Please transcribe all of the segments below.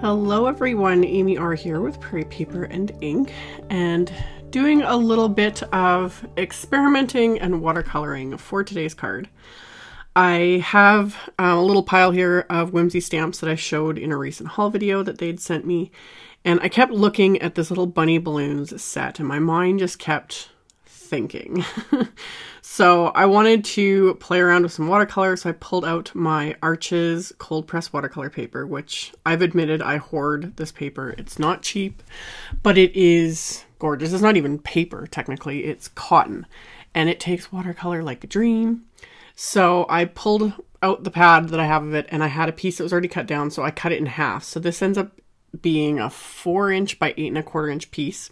Hello everyone, Amy R here with Prairie Paper and Ink and doing a little bit of experimenting and watercoloring for today's card. I have uh, a little pile here of Whimsy stamps that I showed in a recent haul video that they'd sent me and I kept looking at this little bunny balloons set and my mind just kept thinking. so I wanted to play around with some watercolor, so I pulled out my Arches cold press watercolor paper, which I've admitted I hoard this paper. It's not cheap, but it is gorgeous. It's not even paper, technically, it's cotton, and it takes watercolor like a dream. So I pulled out the pad that I have of it, and I had a piece that was already cut down, so I cut it in half. So this ends up being a four inch by eight and a quarter inch piece.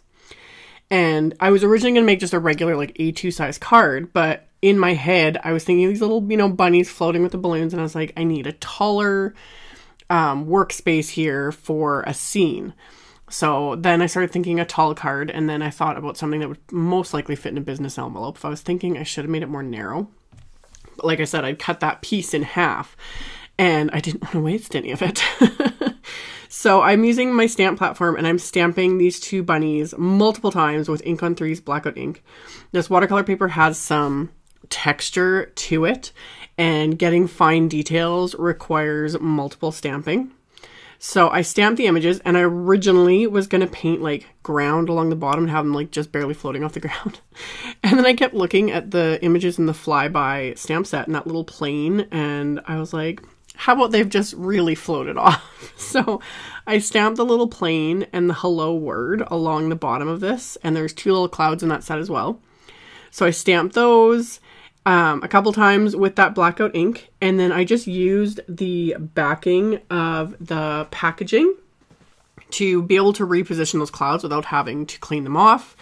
And I was originally going to make just a regular, like, A2 size card, but in my head, I was thinking these little, you know, bunnies floating with the balloons, and I was like, I need a taller um, workspace here for a scene. So then I started thinking a tall card, and then I thought about something that would most likely fit in a business envelope. If I was thinking I should have made it more narrow. But like I said, I'd cut that piece in half, and I didn't want to waste any of it. So I'm using my stamp platform and I'm stamping these two bunnies multiple times with Ink on Three's Blackout ink. This watercolor paper has some texture to it and getting fine details requires multiple stamping. So I stamped the images and I originally was going to paint like ground along the bottom and have them like just barely floating off the ground. And then I kept looking at the images in the flyby stamp set and that little plane and I was like, how about they've just really floated off? So I stamped the little plane and the hello word along the bottom of this, and there's two little clouds in that set as well. So I stamped those um, a couple times with that blackout ink, and then I just used the backing of the packaging to be able to reposition those clouds without having to clean them off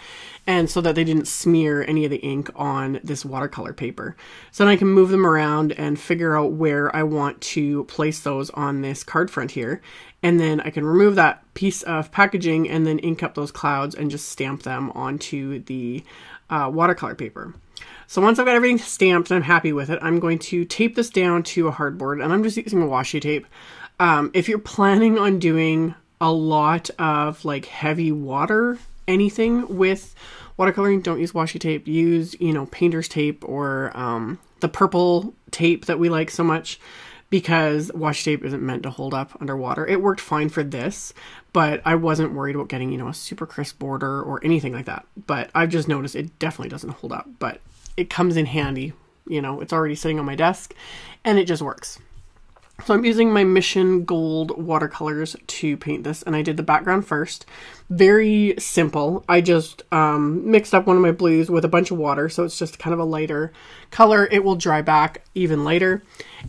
and so that they didn't smear any of the ink on this watercolor paper. So then I can move them around and figure out where I want to place those on this card front here. And then I can remove that piece of packaging and then ink up those clouds and just stamp them onto the uh, watercolor paper. So once I've got everything stamped and I'm happy with it, I'm going to tape this down to a hardboard and I'm just using a washi tape. Um, if you're planning on doing a lot of like heavy water anything with watercoloring, don't use washi tape. Use, you know, painter's tape or um, the purple tape that we like so much because washi tape isn't meant to hold up underwater. It worked fine for this, but I wasn't worried about getting, you know, a super crisp border or anything like that. But I've just noticed it definitely doesn't hold up, but it comes in handy. You know, it's already sitting on my desk and it just works. So I'm using my Mission Gold watercolors to paint this, and I did the background first. Very simple. I just um, mixed up one of my blues with a bunch of water, so it's just kind of a lighter color. It will dry back even later.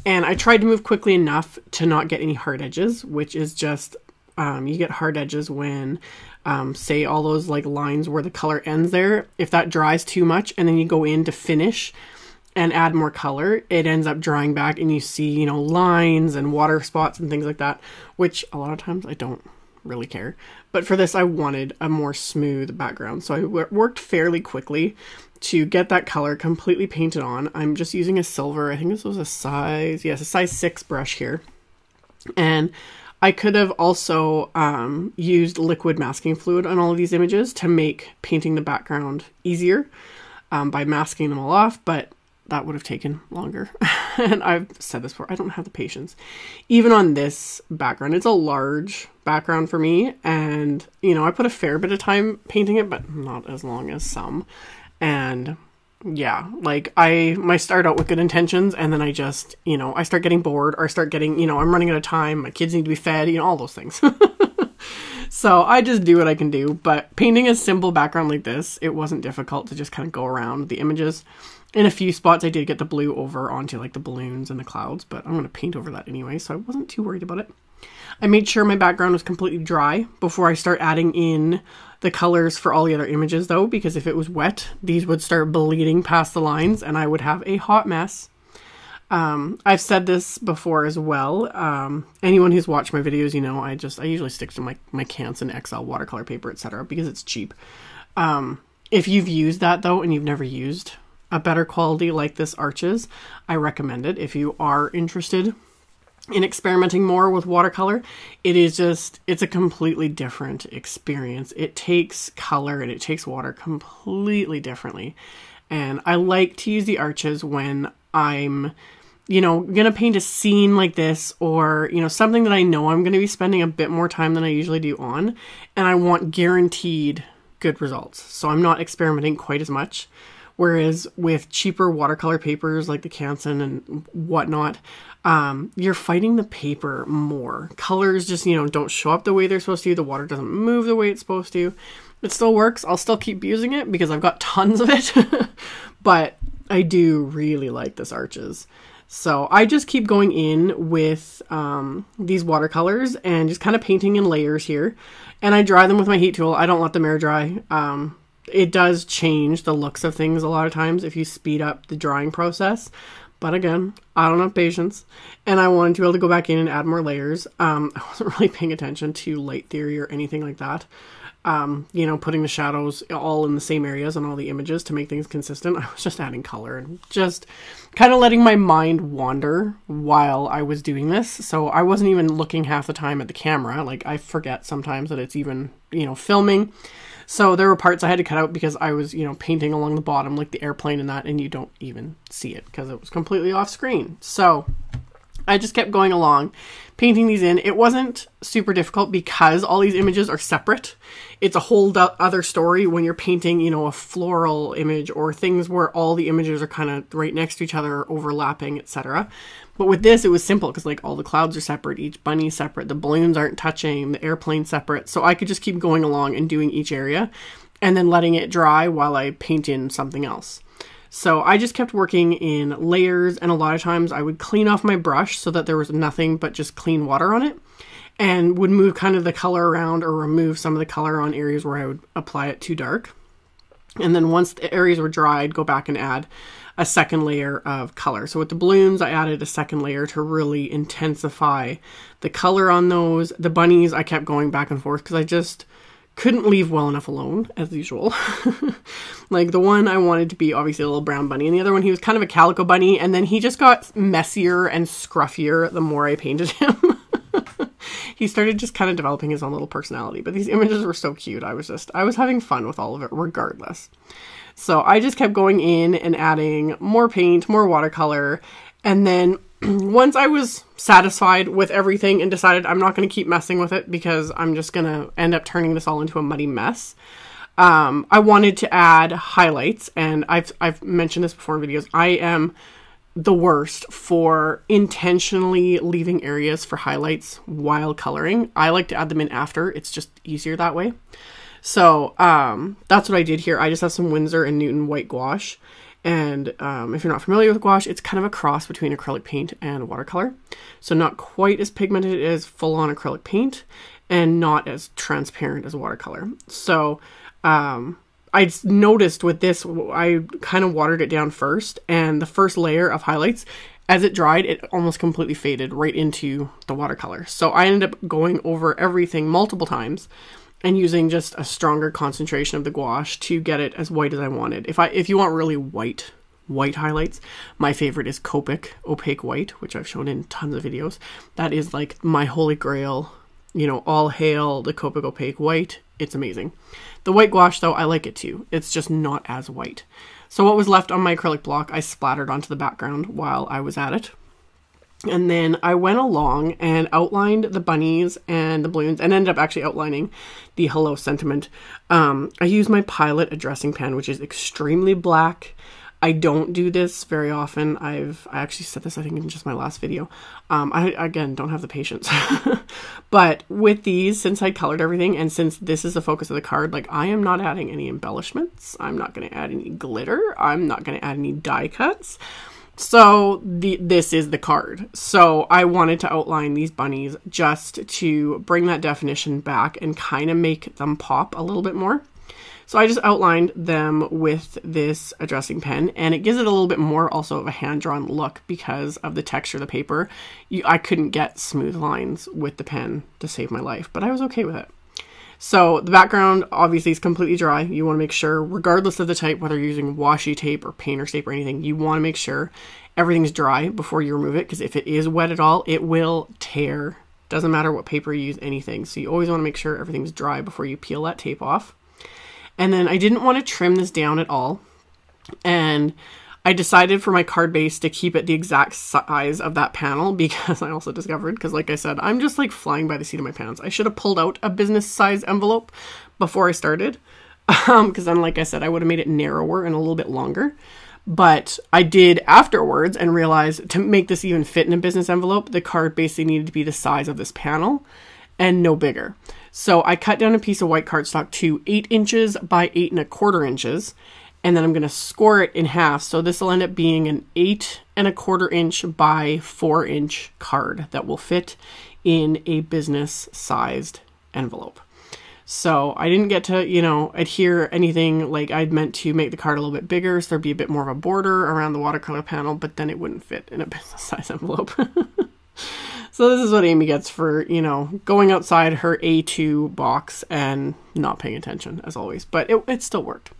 And I tried to move quickly enough to not get any hard edges, which is just, um, you get hard edges when, um, say, all those like lines where the color ends there. If that dries too much and then you go in to finish, and add more color, it ends up drying back and you see, you know, lines and water spots and things like that, which a lot of times I don't really care. But for this, I wanted a more smooth background. So I worked fairly quickly to get that color completely painted on. I'm just using a silver, I think this was a size, yes, a size 6 brush here. And I could have also um, used liquid masking fluid on all of these images to make painting the background easier um, by masking them all off, but that would have taken longer. and I've said this before, I don't have the patience. Even on this background, it's a large background for me. And, you know, I put a fair bit of time painting it, but not as long as some. And yeah, like I my start out with good intentions and then I just, you know, I start getting bored or I start getting, you know, I'm running out of time, my kids need to be fed, you know, all those things. so I just do what I can do. But painting a simple background like this, it wasn't difficult to just kind of go around the images in a few spots I did get the blue over onto like the balloons and the clouds, but I'm going to paint over that anyway, so I wasn't too worried about it. I made sure my background was completely dry before I start adding in the colors for all the other images though, because if it was wet, these would start bleeding past the lines and I would have a hot mess. Um, I've said this before as well. Um, anyone who's watched my videos, you know, I just, I usually stick to my, my Canson XL watercolor paper, etc. because it's cheap. Um, if you've used that though and you've never used a better quality like this Arches, I recommend it if you are interested in experimenting more with watercolor, it is just, it's a completely different experience. It takes color and it takes water completely differently. And I like to use the arches when I'm, you know, gonna paint a scene like this or, you know, something that I know I'm gonna be spending a bit more time than I usually do on. And I want guaranteed good results. So I'm not experimenting quite as much. Whereas with cheaper watercolor papers like the Canson and whatnot, um, you're fighting the paper more. Colors just, you know, don't show up the way they're supposed to. The water doesn't move the way it's supposed to. It still works. I'll still keep using it because I've got tons of it. but I do really like this arches. So I just keep going in with um, these watercolors and just kind of painting in layers here. And I dry them with my heat tool. I don't let them air dry. Um, it does change the looks of things a lot of times if you speed up the drying process. But again, I don't have patience, and I wanted to be able to go back in and add more layers. Um, I wasn't really paying attention to light theory or anything like that. Um, you know, putting the shadows all in the same areas on all the images to make things consistent. I was just adding color and just kind of letting my mind wander while I was doing this. So I wasn't even looking half the time at the camera. Like I forget sometimes that it's even, you know, filming. So there were parts I had to cut out because I was, you know, painting along the bottom like the airplane and that, and you don't even see it because it was completely off screen. So I just kept going along, painting these in. It wasn't super difficult because all these images are separate. It's a whole other story when you're painting, you know, a floral image or things where all the images are kind of right next to each other, overlapping, etc. But with this, it was simple because like all the clouds are separate, each bunny separate, the balloons aren't touching, the airplane separate. So I could just keep going along and doing each area and then letting it dry while I paint in something else. So I just kept working in layers and a lot of times I would clean off my brush so that there was nothing but just clean water on it and would move kind of the color around or remove some of the color on areas where I would apply it too dark. And then once the areas were dry, I'd go back and add a second layer of color. So with the balloons, I added a second layer to really intensify the color on those. The bunnies, I kept going back and forth because I just couldn't leave well enough alone, as usual. like the one I wanted to be obviously a little brown bunny, and the other one he was kind of a calico bunny, and then he just got messier and scruffier the more I painted him. he started just kind of developing his own little personality. But these images were so cute. I was just I was having fun with all of it regardless. So I just kept going in and adding more paint, more watercolor. And then once I was satisfied with everything and decided I'm not going to keep messing with it because I'm just going to end up turning this all into a muddy mess. Um, I wanted to add highlights, and I've I've mentioned this before in videos. I am the worst for intentionally leaving areas for highlights while coloring. I like to add them in after. It's just easier that way. So um, that's what I did here. I just have some Winsor and Newton white gouache. And um, if you're not familiar with gouache, it's kind of a cross between acrylic paint and watercolor. So not quite as pigmented as full-on acrylic paint and not as transparent as watercolor. So um, I noticed with this, I kind of watered it down first, and the first layer of highlights, as it dried, it almost completely faded right into the watercolor. So I ended up going over everything multiple times and using just a stronger concentration of the gouache to get it as white as I wanted. If I if you want really white white highlights, my favorite is Copic opaque white, which I've shown in tons of videos. That is like my holy grail. You know, all hail the Copic opaque white. It's amazing. The white gouache though, I like it too. It's just not as white. So what was left on my acrylic block, I splattered onto the background while I was at it. And then I went along and outlined the bunnies and the balloons and ended up actually outlining the hello sentiment. Um, I use my Pilot addressing pen, which is extremely black. I don't do this very often. I've I actually said this I think in just my last video. Um, I again don't have the patience, but with these, since I colored everything and since this is the focus of the card, like I am not adding any embellishments. I'm not going to add any glitter. I'm not going to add any die cuts. So the this is the card. So I wanted to outline these bunnies just to bring that definition back and kind of make them pop a little bit more. So I just outlined them with this addressing pen and it gives it a little bit more also of a hand-drawn look because of the texture of the paper. You, I couldn't get smooth lines with the pen to save my life, but I was okay with it. So the background obviously is completely dry. You want to make sure, regardless of the type, whether you're using washi tape or painter's tape or anything, you want to make sure everything's dry before you remove it because if it is wet at all, it will tear. Doesn't matter what paper you use, anything. So you always want to make sure everything's dry before you peel that tape off. And then I didn't want to trim this down at all. And I decided for my card base to keep it the exact size of that panel because I also discovered, because like I said, I'm just like flying by the seat of my pants. I should have pulled out a business size envelope before I started. Because um, then, like I said, I would have made it narrower and a little bit longer. But I did afterwards and realized to make this even fit in a business envelope, the card basically needed to be the size of this panel and no bigger. So I cut down a piece of white cardstock to eight inches by eight and a quarter inches, and then I'm going to score it in half. So this will end up being an eight and a quarter inch by four inch card that will fit in a business sized envelope. So I didn't get to, you know, adhere anything like I'd meant to make the card a little bit bigger so there'd be a bit more of a border around the watercolor panel, but then it wouldn't fit in a business size envelope. so this is what Amy gets for, you know, going outside her A2 box and not paying attention as always, but it, it still worked.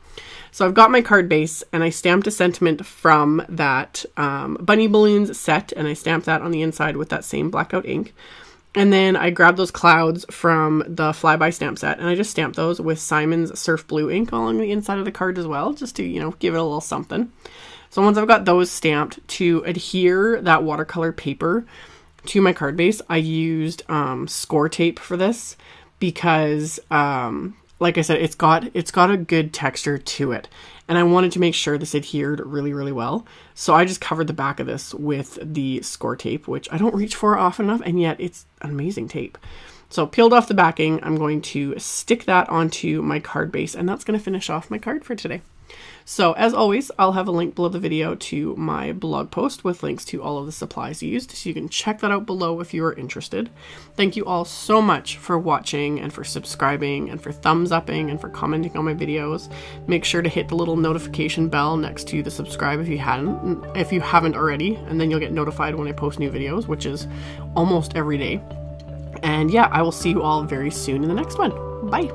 So I've got my card base and I stamped a sentiment from that um, Bunny Balloons set and I stamped that on the inside with that same blackout ink. And then I grabbed those clouds from the flyby stamp set and I just stamped those with Simon's Surf Blue ink along the inside of the card as well, just to, you know, give it a little something. So once I've got those stamped to adhere that watercolor paper to my card base, I used um, Scor-Tape for this because um, like I said, it's got it's got a good texture to it and I wanted to make sure this adhered really, really well. So I just covered the back of this with the Scor-Tape, which I don't reach for often enough, and yet it's an amazing tape. So peeled off the backing, I'm going to stick that onto my card base, and that's going to finish off my card for today. So as always, I'll have a link below the video to my blog post with links to all of the supplies used, so you can check that out below if you are interested. Thank you all so much for watching and for subscribing and for thumbs upping and for commenting on my videos. Make sure to hit the little notification bell next to the subscribe if you hadn't, if you haven't already, and then you'll get notified when I post new videos, which is almost every day. And yeah, I will see you all very soon in the next one. Bye!